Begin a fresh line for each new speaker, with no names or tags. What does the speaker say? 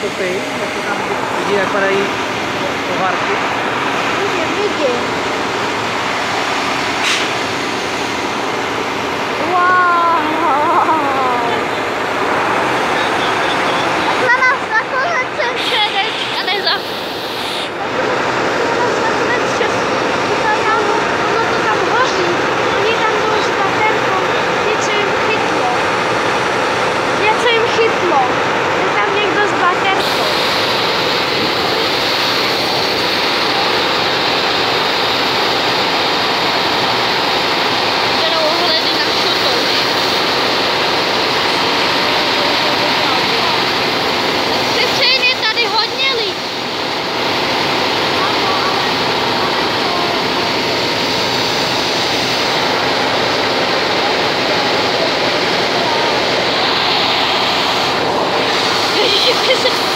koupí, jako tam lidi vypadají pohárky.
Vidím, you kissing?